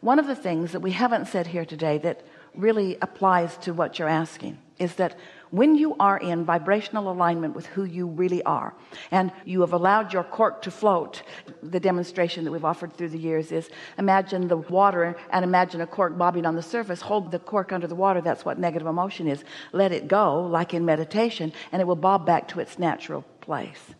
one of the things that we haven't said here today that really applies to what you're asking is that when you are in vibrational alignment with who you really are and you have allowed your cork to float the demonstration that we've offered through the years is imagine the water and imagine a cork bobbing on the surface. Hold the cork under the water. That's what negative emotion is. Let it go like in meditation and it will bob back to its natural place.